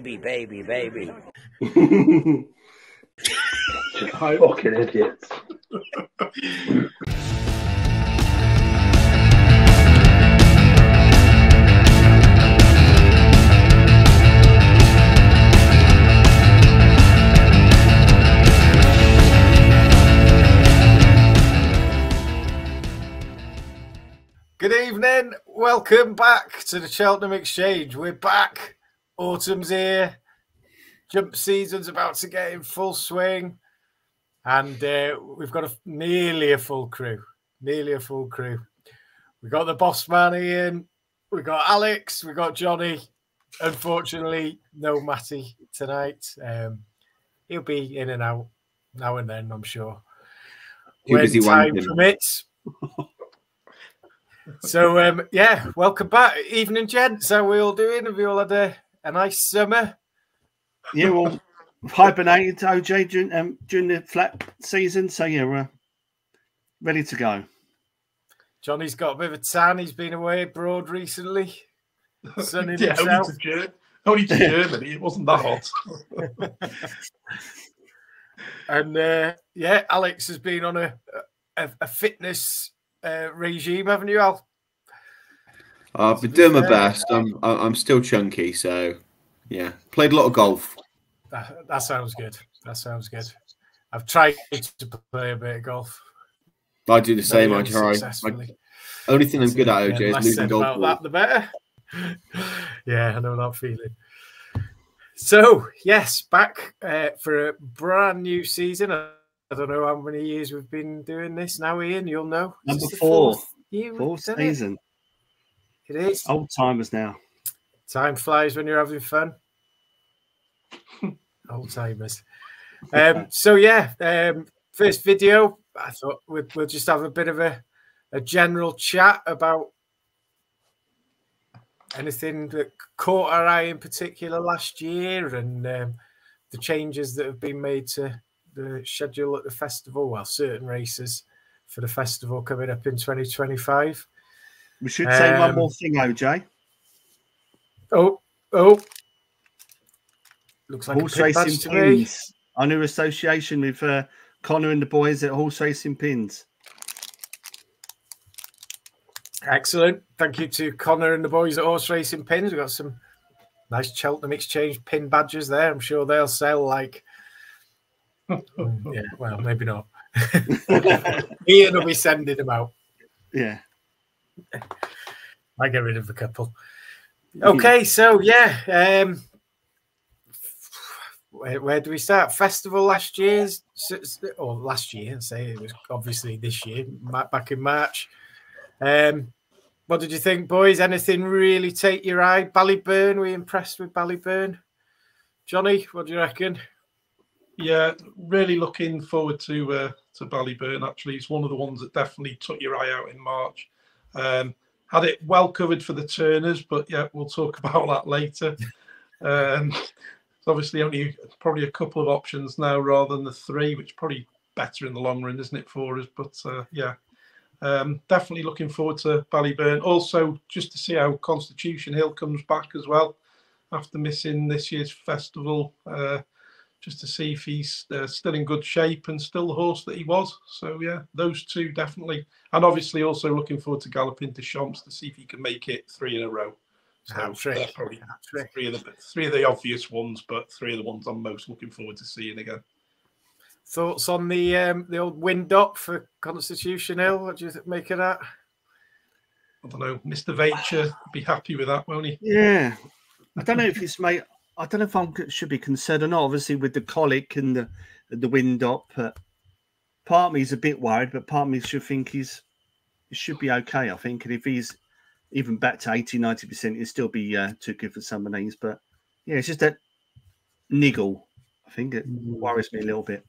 baby, baby, baby. Fucking idiots. Good evening. Welcome back to the Cheltenham Exchange. We're back. Autumn's here. Jump season's about to get in full swing. And uh, we've got a, nearly a full crew. Nearly a full crew. We got the boss man Ian. We got Alex. We got Johnny. Unfortunately, no Matty tonight. Um, he'll be in and out now and then, I'm sure. Too when time permits. so um, yeah, welcome back, evening, gents. How we all doing? Have you all had a, a nice summer? Yeah, well, hibernated OJ during, um, during the flat season, so yeah, we're ready to go. Johnny's got a bit of a tan. He's been away abroad recently, sunning yeah, only to, Ger- only to Germany. It wasn't that hot. And uh, yeah, Alex has been on a a, a fitness uh, regime, haven't you, Al? I've been doing my best. I'm I- I'm still chunky, so yeah. Played a lot of golf. That, that sounds good. That sounds good. I've tried to play a bit of golf. I do the same. I try. I, only thing I'm good at, Yeah, OJ, is losing golf about balls. that, the better. yeah, I know that feeling. So yes, back uh, for a brand new season. I I don't know how many years we've been doing this now, Ian. You'll know. Number four. fourth year Fourth done it? It is. old timers now. Time flies when you're having fun. Old timers. Um, so yeah, um, first video. I thought we'd, we'll just have a bit of a, a general chat about anything that caught our eye in particular last year and um, the changes that have been made to the schedule at the festival. Well, certain races for the festival coming up in 2025. We should say one Um, more thing, OJ. Oh, oh. Looks like Horse a pit badge Racing to me. Pins. Our new association with uh, Connor and the boys at Horse Racing Pins. Excellent. Thank you to Connor and the boys at Horse Racing Pins. We've got some nice Cheltenham Exchange pin badges there. I'm sure they'll sell like, yeah, well, maybe not. Ian will be sending them out. Yeah. I get rid of a couple. Okay, so yeah, um, where, where do we start? Festival last year's or last year? I say it was obviously this year, back in March. Um, what did you think, boys? Anything really take your eye? Ballyburn, were you impressed with Ballyburn? Johnny, what do you reckon? yeah, really looking forward to uh, to Ballyburn. Actually, it's one of the ones that definitely took your eye out in March. Um, had it well covered for the turners, but yeah, we'll talk about that later. Um, it's obviously only probably a couple of options now rather than the three, which probably better in the long run, isn't it, for us? But uh, yeah, um, definitely looking forward to Ballyburn. Also, just to see how Constitution Hill comes back as well after missing this year's festival. Uh, just to see if he's uh, still in good shape and still the horse that he was. So yeah, those two definitely, and obviously also looking forward to Galopin Des Champs to see if he can make it three in a row. So Hat-trick. probably Hat-trick. three of the three of the obvious ones, but three of the ones I'm most looking forward to seeing again. Thoughts on the um, the old wind up for Constitution Hill? What do you th- make of that? I don't know, Mr. Vacher be happy with that, won't he? Yeah. I don't know if it's made. I don't know if I should be concerned or not. Obviously, with the colic and the the wind up, but part of me is a bit worried. But part of me should think he's he should be okay. I think, and if he's even back to 80 90 percent, it'd still be uh, too good for some of these. But yeah, it's just that niggle. I think it worries me a little bit.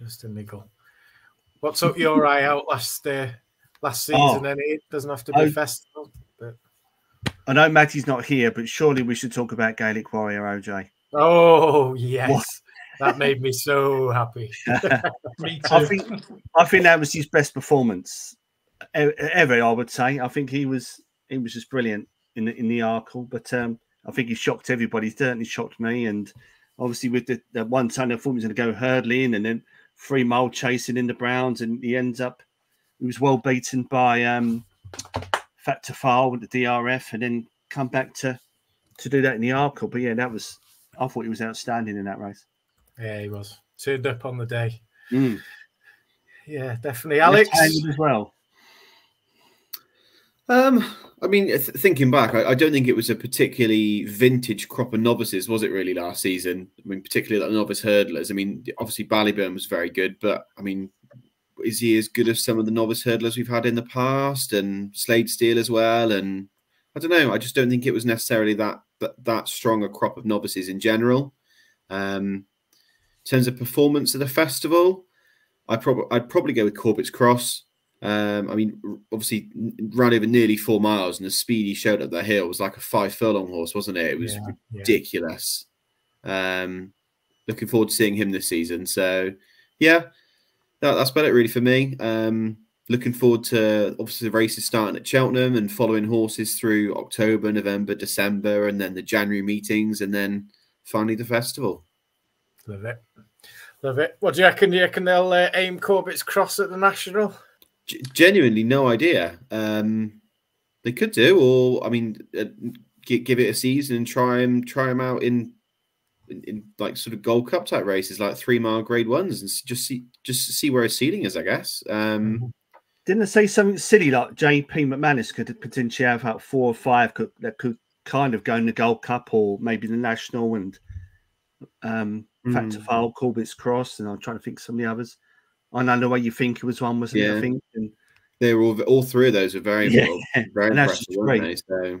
Just a niggle. What took your eye out last uh, last season? Oh. Then it doesn't have to be Oh. festival. I know Matty's not here, but surely we should talk about Gaelic Warrior OJ. oh yes, that made me so happy. Me I think I think that was his best performance ever. I would say. I think he was he was just brilliant in the in the Arkle. But um, I think he shocked everybody. He certainly shocked me. And obviously, with the, the one time I thought he was going to go hurdling and then three mile chasing in the Browns, and he ends up, he was well beaten by um, Fact To File with the DRF and then come back to to do that in the Arkle. But yeah, that was, I thought he was outstanding in that race. Yeah, he was. Turned up on the day. Mm. Yeah, definitely. Alex? As well. Um, I mean, th- thinking back, I, I don't think it was a particularly vintage crop of novices, was it? Really, last season. I mean, particularly the novice hurdlers. I mean, obviously Ballyburn was very good, but I mean, is he as good as some of the novice hurdlers we've had in the past, and Slade Steel as well? And I don't know. I just don't think it was necessarily that that, that strong a crop of novices in general. Um, in terms of performance at the festival, I probably I'd probably go with Corbett's Cross. Um, I mean, obviously ran over nearly four miles, and the speed he showed up the hill was like a five furlong horse, wasn't it? It was Yeah, yeah. ridiculous. Um, looking forward to seeing him this season. So, yeah, that, that's about it really for me. Um, looking forward to obviously the races starting at Cheltenham and following horses through October, November, December, and then the January meetings, and then finally the festival. Love it. Love it. What do you reckon? Do you reckon they'll uh, aim Corbett's cross at the national? G- genuinely, no idea. Um, they could do, or I mean, uh, gi- give it a season and try him, try them out in, in, in like sort of Gold Cup type races, like three mile Grade Ones, and just see just see where his seating is. I guess. Um, Didn't they say something silly like JP McManus could potentially have about four or five could, that could kind of go in the Gold Cup or maybe the National and um Factor Mm. File, Corbett's Cross, and I'm trying to think of some of the others. I know the way you think it was one, wasn't it? I think. And they were all all three of those were very Yeah, very and that's impressive, just weren't great. they? So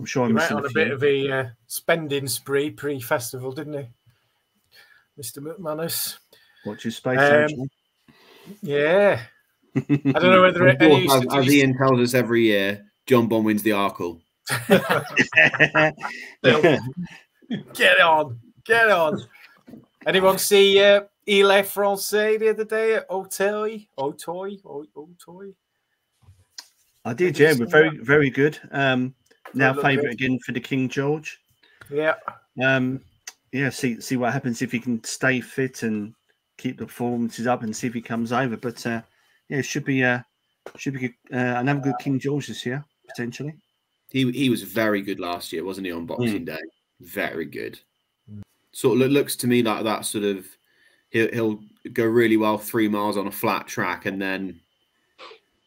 I'm sure He I'm went on a a bit of a uh, spending spree pre-festival, didn't he, Mister McManus? Watch your space. Um, Yeah. I don't know whether Of any course, as, as statistics- Ian tells us every year, Jonbon wins the Arkle. Get on, get on. Anyone see uh, Il Est Francais the other day at Auteuil? Auteuil? Au- Auteuil? I did, Did you yeah, see but very, very good. Um, now favourite again for the King George. Yeah. Um, yeah, see see what happens if he can stay fit and keep the performances up and see if he comes over. But uh, yeah, it should be uh, should be good, uh, another good King George this year potentially. He he was very good last year, wasn't he? On. Boxing Day, very good. Sort of looks to me like that sort of he'll he'll go really well three miles on a flat track, and then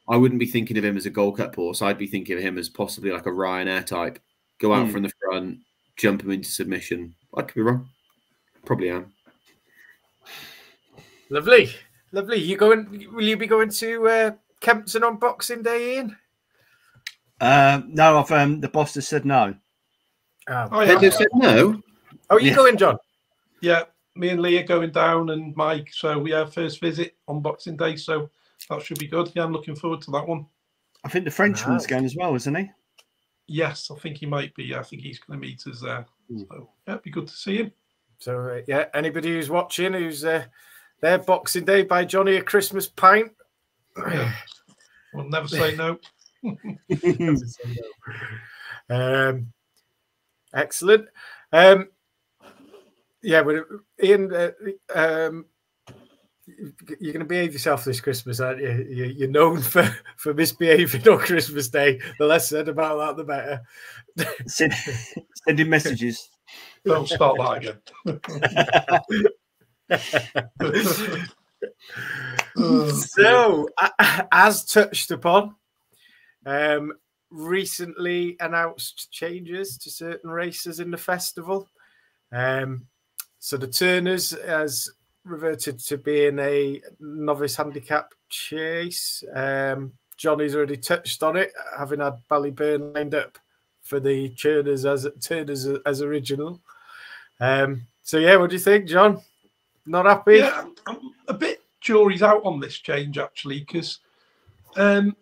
I wouldn't be thinking of him as a Gold Cup horse. I'd be thinking of him as possibly like a Ryanair type. Go out Hmm. from the front, jump him into submission. I could be wrong. Probably am. Lovely, lovely. You going? Will you be going to uh, Kempton on Boxing Day, Ian? Um, no, I've um, the boss has said no. Oh, Oh, yeah. said no. oh you Yeah. going, John? Yeah, me and Lee are going down and Mike. So we have first visit on Boxing Day. So that should be good. Yeah, I'm looking forward to that one. I think the Frenchman's Nice. going as well, isn't he? Yes, I think he might be. I think he's going to meet us there. Mm. So yeah, it'd be good to see him. So uh, yeah, anybody who's watching, who's uh, there, Boxing Day by Johnny a Christmas pint. Yeah. We'll never say no. um, excellent. Um, yeah, but Ian, uh, um, you're going to behave yourself this Christmas, aren't you? You- You're known for for misbehaving on Christmas Day. The less said about that, the better. Send, sending messages. Don't start that again. so, as touched upon, um, recently announced changes to certain races in the festival. Um, so the Turners has reverted to being a novice handicap chase. Um, Johnny's already touched on it, having had Ballyburn lined up for the Turners as Turners as original. Um, so yeah, what do you think, John? Not happy? yeah, I'm a bit jury's out on this change actually because, um,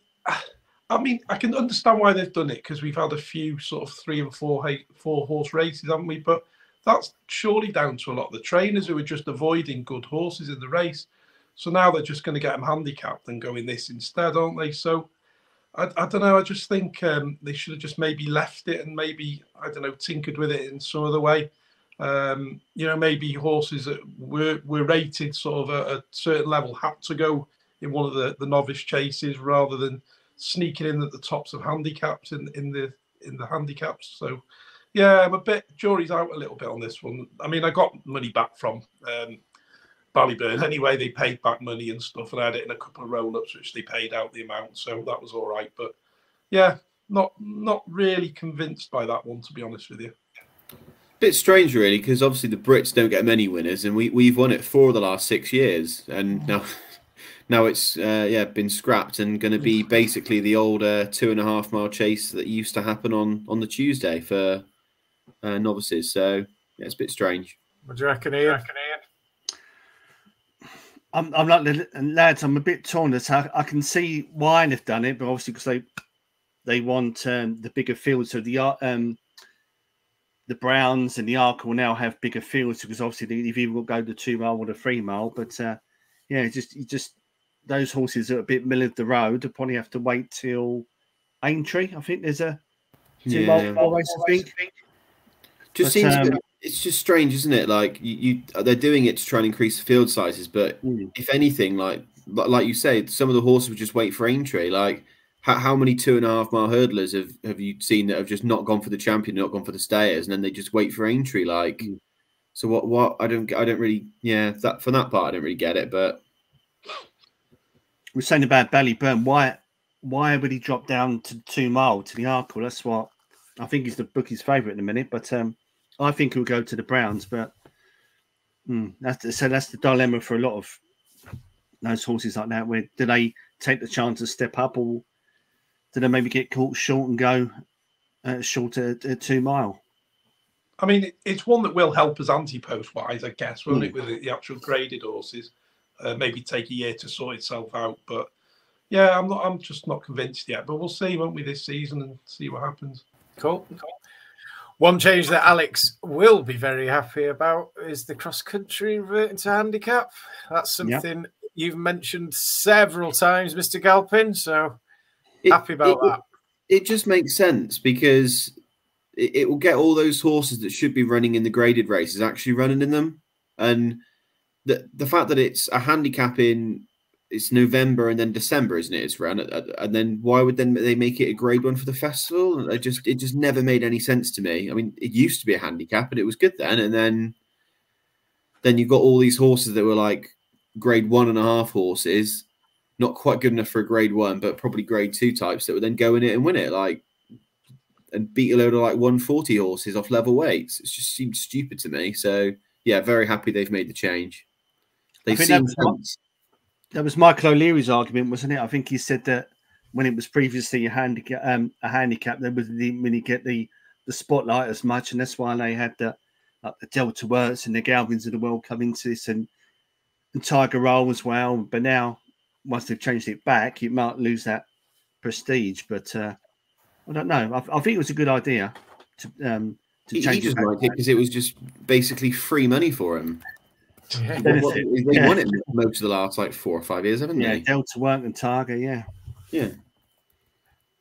I mean, I can understand why they've done it because we've had a few sort of three and four four horse races, haven't we? But that's surely down to a lot of the trainers who are just avoiding good horses in the race. So now they're just going to get them handicapped and go in this instead, aren't they? So I, I don't know. I just think um, they should have just maybe left it and maybe I don't know tinkered with it in some other way. Um, you know, maybe horses that were were rated sort of a, a, certain level had to go in one of the, the novice chases rather than sneaking in at the tops of handicaps in, in the in the handicaps. So yeah, I'm a bit jury's out a little bit on this one. I mean, I got money back from um, Ballyburn anyway. They paid back money and stuff, and I had it in a couple of roll ups, which they paid out the amount, so that was all right. But yeah, not not really convinced by that one, to be honest with you. Bit strange, really, because obviously the Brits don't get many winners, and we we've won it four of the last six years, and now now it's uh, yeah been scrapped and going to be basically the old uh, two and a half mile chase that used to happen on on the Tuesday for uh, novices. So yeah, it's a bit strange. What do you reckon, Ian? I'm, I'm like lads. I'm a bit torn. This I, I can see why they've done it, but obviously because they they want um, the bigger field. So the um the Browns and the Ark will now have bigger fields because obviously they've either go the two mile or the three mile. But uh, yeah, just just those horses are a bit middle of the road. They'll probably have to wait till Aintree. I think there's a two yeah. mile race. I think. Just but, seems um, it's just strange, isn't it? Like you, you, they're doing it to try and increase the field sizes, but mm. if anything, like like you say, some of the horses would just wait for Aintree. Like how, how many two and a half mile hurdlers have have you seen that have just not gone for the champion, not gone for the stayers, and then they just wait for Aintree? Like, mm. so what? What I don't I don't really yeah that for that part I don't really get it, but we're saying about Ballyburn. Why why would he drop down to two mile to the Arkle? That's what I think he's the bookie's favourite in a minute, but um I think he'll go to the Browns, but hmm, that's so that's the dilemma for a lot of those horses like that. Where do they take the chance to step up, or do they maybe get caught short and go uh, short at, at two mile? I mean, it's one that will help us anti-post wise, I guess, won't mm. it, with the, the, actual graded horses? Uh, maybe take a year to sort itself out, but yeah, I'm not. I'm just not convinced yet. But we'll see, won't we, this season and see what happens. Cool. cool. One change that Alex will be very happy about is the cross country reverting to handicap. That's something you've mentioned several times, Mr. Galpin. So it, happy about it, that. It just makes sense because it, it will get all those horses that should be running in the graded races actually running in them. And the the fact that it's a handicap in it's November and then December, isn't it? It's run, uh, and then why would then they make it a grade one for the festival? It just it just never made any sense to me. I mean, it used to be a handicap, and it was good then, and then then you got all these horses that were like grade one and a half horses, not quite good enough for a grade one, but probably grade two types that would then go in it and win it, like and beat a load of like 140 horses off level weights. It just seemed stupid to me. So yeah, very happy they've made the change. They seem sense that was Michael O'Leary's argument, wasn't it? I think he said that when it was previously a handicap, um, a handicap, they didn't really get the the spotlight as much, and that's why they had the like the Delta Works and the Galvins of the world come into this, and, and Tiger Roll as well. But now, once they've changed it back, it might lose that prestige. But uh, I don't know. I, I think it was a good idea to um, to he, change he it because it was just basically free money for him. Yeah. they yeah. won it most of the last like four or five years, haven't yeah, they? Yeah, Delta Work and Targa, yeah. Yeah.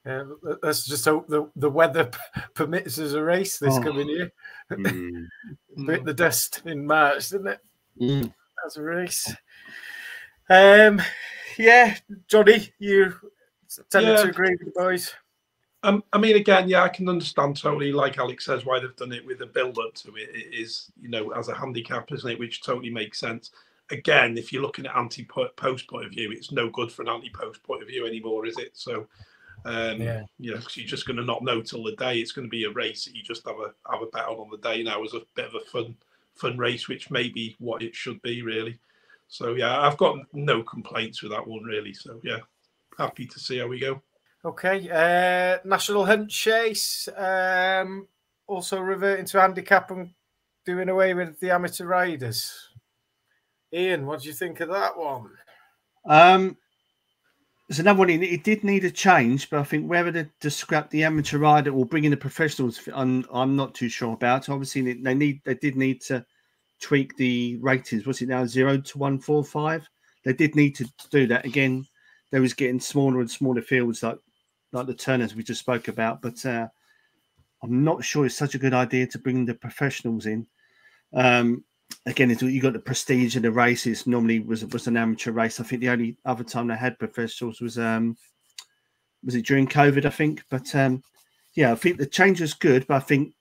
Yeah, let's just hope the, the weather permits us a race this oh. coming year. Mm. Bit the dust in March, didn't it? Mm. That's a race. Um, yeah, Johnny, you tend yeah. to agree with the boys. Um, I mean, again, yeah, I can understand totally, like Alex says, why they've done it with a build-up to it. It is, you know, as a handicap, isn't it? Which totally makes sense. Again, if you're looking at anti-post point of view, it's no good for an anti-post point of view anymore, is it? So, um, yeah, you know, because you're just going to not know till the day. It's going to be a race that you just have a have a bet on on the day now as a bit of a fun fun race, which may be what it should be really. So yeah, I've got no complaints with that one really. So yeah, happy to see how we go. Okay. Uh, National Hunt Chase. Um, also reverting to handicap and doing away with the amateur riders. Ian, what do you think of that one? Um, there's another one. It did need a change, but I think whether to, to scrap the amateur rider or bring in the professionals, I'm, I'm not too sure about. Obviously, they need they did need to tweak the ratings. Was it now zero to one four five? They did need to do that again. They was getting smaller and smaller fields, like like the Turners we just spoke about. But uh, I'm not sure it's such a good idea to bring the professionals in. Um, again, it's, you got the prestige of the races. Normally was was an amateur race. I think the only other time they had professionals was um, was it during COVID? I think. But um, yeah, I think the change was good, but I think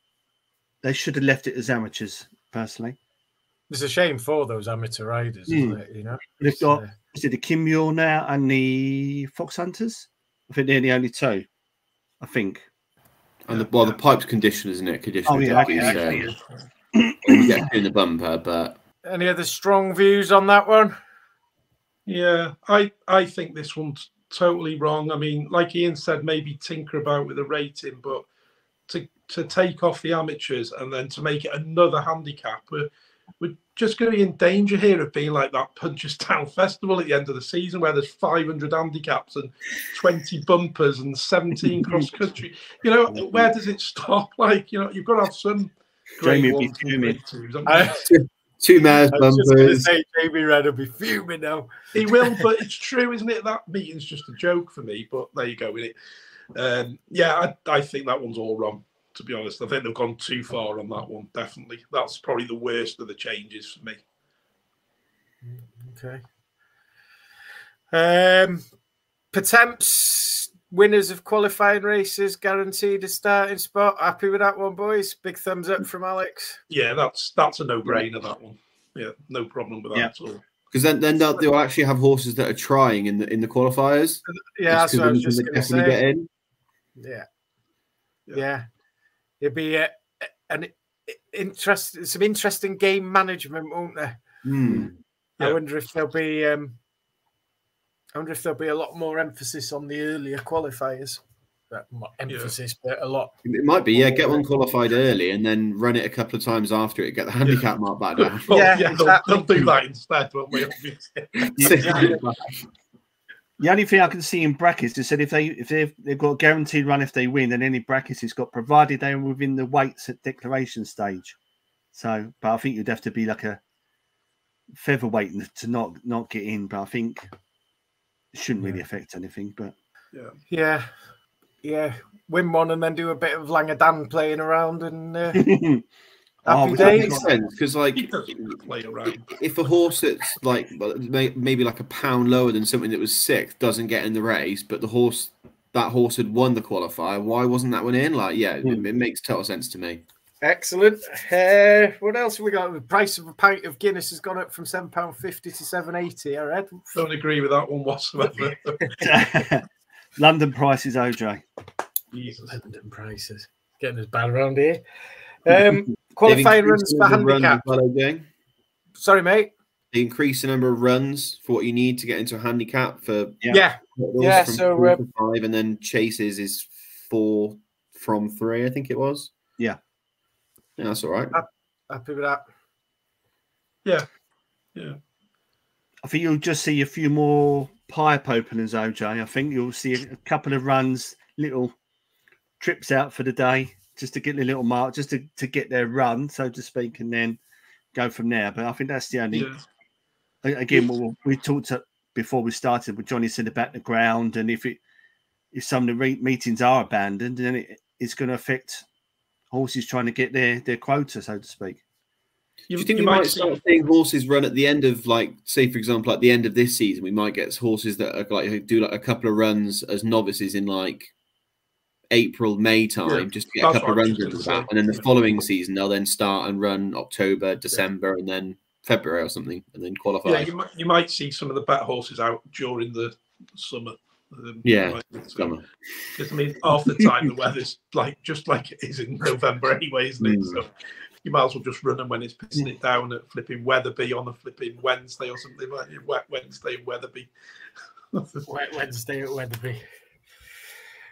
they should have left it as amateurs personally. It's a shame for those amateur riders, isn't it? You know, They've got is it the Kim Muir now and the Fox Hunters? I think they're the only two. I think. And the well, the pipe's condition, isn't it? Condition. Oh, yeah, jockeys, okay, so you get in the bumper, but any other strong views on that one? Yeah, I I think this one's totally wrong. I mean, like Ian said, maybe tinker about with the rating, but to to take off the amateurs and then to make it another handicap, we're we're just going to be in danger here of being like that Punchestown Festival at the end of the season, where there's 500 handicaps and 20 bumpers and 17 cross country. You know, where does it stop? Like, you know, you've got to have some. Jamie will be fuming. great twos, haven't I, you? two mares I just bumpers. say Jamie Red will be fuming now. He will, but it's true, isn't it? That meeting's just a joke for me. But there you go with it. Um, yeah, I, I think that one's all wrong. To be honest, I think they've gone too far on that one. Definitely, that's probably the worst of the changes for me. Okay. Um, Patemps winners of qualifying races guaranteed a starting spot. Happy with that one, boys? Big thumbs up from Alex. Yeah, that's that's a no-brainer. That one. Yeah, no problem with that Yeah. at all. Because then, then they'll, they'll actually have horses that are trying in the in the qualifiers. Yeah, that's Just what I 'cause was just going to definitely get say. in. Yeah. Yeah. yeah, It'd be a, an interest, some interesting game management, won't there? Hmm. I Yeah. wonder if there'll be. Um, I wonder if there'll be a lot more emphasis on the earlier qualifiers. Uh, not emphasis, but a lot. It might be, yeah. Get one qualified early and then run it a couple of times after it. Get the handicap mark back down. Well, Yeah, yeah, exactly. they'll, they'll do that instead, won't we? Obviously. The only thing I can see in brackets is that if they if they've they've got a guaranteed run if they win, then any brackets it's got provided they're within the weights at declaration stage. So, but I think you'd have to be like a featherweight to not not get in. But I think it shouldn't really affect anything. But Yeah, yeah. Win one and then do a bit of Langadan playing around and uh, Oh, happy we That makes sense because, like, play around. if a horse that's like maybe like a pound lower than something that was sixth doesn't get in the race, but the horse that horse had won the qualifier, why wasn't that one in? Like, yeah, it, Hmm. it makes total sense to me. Excellent. Uh, what else have we got? The price of a pint of Guinness has gone up from seven pound fifty to seven eighty. I read. Don't agree with that one whatsoever. London prices, OJ. Jesus. London prices getting us bad around here. Um, qualifying runs for the number runs handicap. as. Sorry, mate. They increase the number of runs for what you need to get into a handicap for Yeah. Yeah, Yeah, so, uh, five, and then chases is four from three, I think it was. Yeah. Yeah, that's all right. happy with that. Yeah yeah I think you'll just see a few more pipe openers, OJ. I think you'll see a couple of runs, little trips out for the day, just to get a little mark, just to, to get their run, so to speak, and then go from there. But I think that's the only. Yeah. Again, we, we talked to, before we started with Johnny said about the ground, and if it if some of the re- meetings are abandoned, then it, it's going to affect horses trying to get their their quota, so to speak. You, Do you think you we might see- start seeing horses run at the end of, like, say, for example, at the end of this season, we might get horses that are like do like a couple of runs as novices in like April, May time, Yeah, just to get a couple of what runs just into gonna that, and then the Yeah. following season they'll then start and run October, December, and then February or something, and then qualify. Yeah, you might, you might see some of the better horses out during the summer. Um, Yeah, like, Summer. Because I mean, half the time the weather's like just like it is in November anyway, isn't it? Mm. So you might as well just run them when it's pissing it down at flipping Wetherby on a flipping Wednesday or something like that. Wet Wednesday in Wetherby. Wed- Wednesday at Wetherby.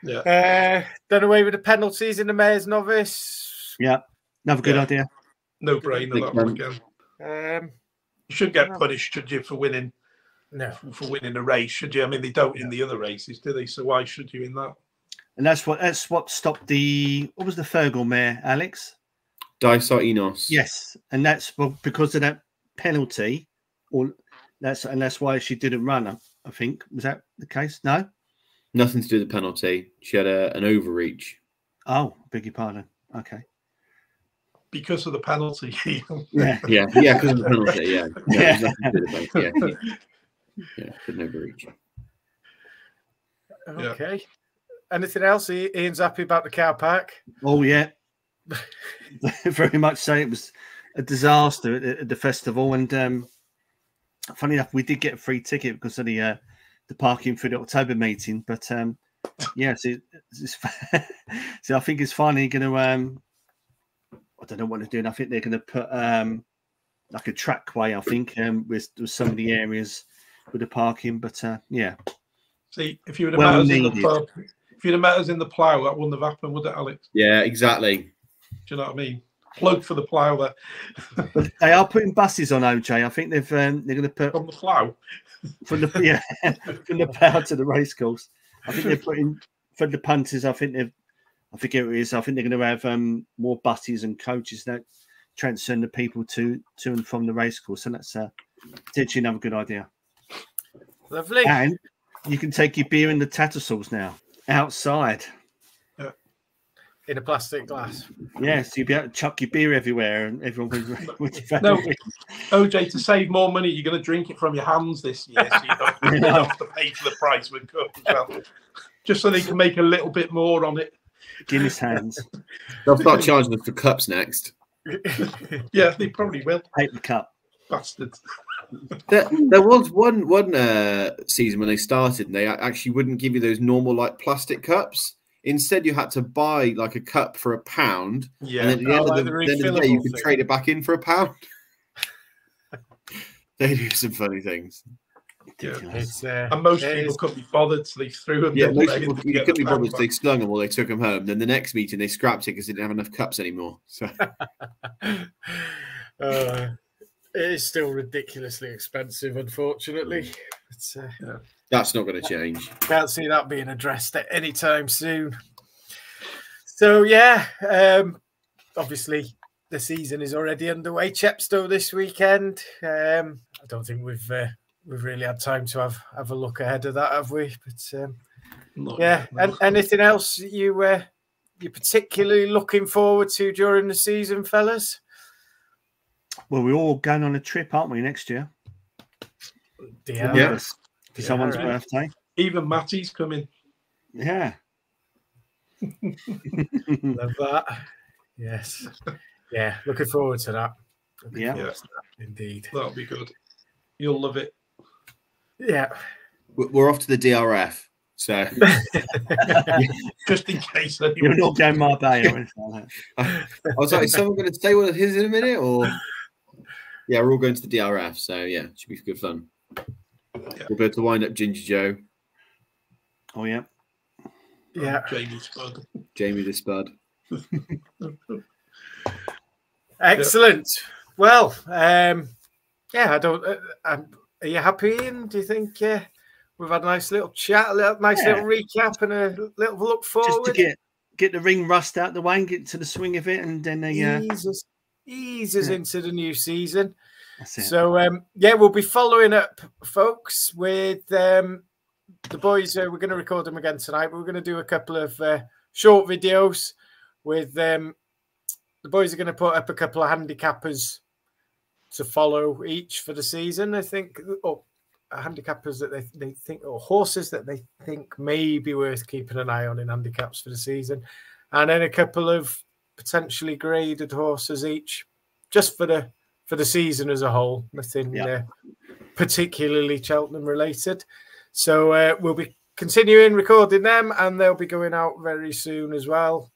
yeah. Uh, done away with the penalties in the mares' novice. Yeah, another good Yeah. idea. No brainer that one again. Um, You shouldn't get punished, should you, for winning no. for winning a race, should you? I mean they don't in the other races, do they? So why should you in that? And that's what that's what stopped the what was the Fergal mare, Alex? Dysart Enos. Yes, and that's well, because of that penalty, or that's and that's why she didn't run. I, I think was that the case. No, Nothing to do with the penalty. She had a, an overreach. Oh, beg your pardon. Okay. because of the penalty. Yeah. Yeah, yeah, because of the penalty. Yeah, yeah, Yeah. there's nothing to the Yeah, yeah, yeah couldn't overreach. Yeah. Okay. Anything else? Ian's happy about the car park. Oh yeah. Very much so. It was a disaster at, at the festival, and um, funny enough, we did get a free ticket because of the uh, the parking for the October meeting. But um, yeah, so, it's, so I think it's finally going to. Um, I don't know what they're doing. I think they're going to put um, like a trackway. I think um, with, with some of the areas with the parking. But uh, yeah, See, if you would have Well met us in the plough, if you'd have met us in the plough, that wouldn't have happened, would it, Alex? Yeah, exactly. Do you know what I mean? Plug for the plough there. but they are putting buses on OJ. I think they've um, they're going to put From the plough. from the yeah from the power to the race course. I think they're putting for the punters. I think they've I forget what it is. I think they're going to have um, more buses and coaches that transcend the people to to and from the race course. And that's uh, potentially another good idea. Lovely. And you can take your beer in the Tattersalls now outside. In a plastic glass. Yeah, so you'd be able to chuck your beer everywhere, and everyone would. would No. OJ, to save more money, you're going to drink it from your hands this year, so you don't, you have to pay for the price with cup as well. Just so they can make a little bit more on it. Guinness hands, They'll start charging us for cups next. Yeah, they probably will, paper cup. bastards. There, there was one one uh, season when they started, and they actually wouldn't give you those normal like plastic cups. Instead, you had to buy like a cup for a pound, Yeah. and at the Oh, end, like of the, the the end of the day, you could thing. trade it back in for a pound. they do some funny things. Ridiculous. It's, uh, And most people is- couldn't be bothered, so they threw them. Yeah, most they, people to you couldn't be the pound bothered, so they slung them or they took them home. Then the next meeting, they scrapped it because they didn't have enough cups anymore. So uh, it is still ridiculously expensive, unfortunately. It's, uh, that's not going to change. can't see that being addressed at any time soon. So yeah, um, obviously the season is already underway. Chepstow this weekend. Um, I don't think we've uh, we've really had time to have have a look ahead of that, have we? But um, Not yeah, no. and anything else you uh, you're particularly looking forward to during the season, fellas? Well, we're all going on a trip, aren't we, next year? Yeah, Yeah. Yes. For Yeah, someone's right. birthday. Even Matty's coming. Yeah. love that. Yes, yeah, looking forward to that. Looking Yeah. forward to that, indeed. That'll be good. You'll love it. Yeah. We- We're off to the DRF. So Just in case. you're not going Marbella or anything like that. I was like, is someone going to stay with his in a minute? Or yeah, we're all going to the DRF. So yeah, it should be good fun. We'll be able to wind up Ginger Joe, Oh, yeah. Yeah. Jamie Spud. Jamie the Spud. Excellent. Well, um, yeah, I don't. Uh, um, are you happy, Ian? Do you think uh, we've had a nice little chat, a little, nice Yeah. little recap, and a little look forward? Just forward? to get get the ring rust out the way and get to the swing of it, and then they, uh, ease us, ease us Yeah. into the new season. So um, yeah, we'll be following up, folks, with um, the boys. Uh, we're going to record them again tonight. We're going to do a couple of uh, short videos with um, the boys. Are going to put up a couple of handicappers to follow each for the season. I think, or handicappers that they, they think, or horses that they think may be worth keeping an eye on in handicaps for the season, and then a couple of potentially graded horses each, just for the for the season as a whole. Nothing Yeah. uh, particularly Cheltenham related. So uh, we'll be continuing recording them, and they'll be going out very soon as well.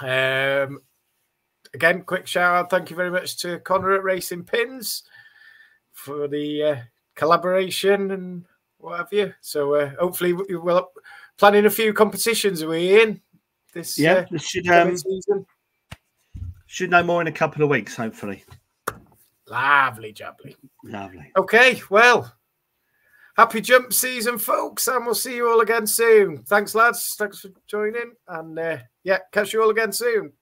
Um, again, quick shout out. Thank you very much to Connor at Racing Pins for the uh, collaboration and what have you. So uh, hopefully we will planning a few competitions. Are we in this? yeah, uh, we should um, season? should know more in a couple of weeks, hopefully. Lovely, jubbly. Lovely. Okay, well, happy jump season, folks, and we'll see you all again soon. Thanks, lads. Thanks for joining, and uh, yeah, catch you all again soon.